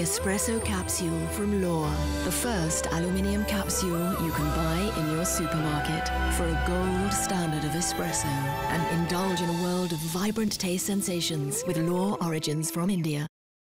espresso capsule from L'OR, the first aluminium capsule you can buy in your supermarket for a gold standard of espresso and indulge in a world of vibrant taste sensations with L'OR origins from India.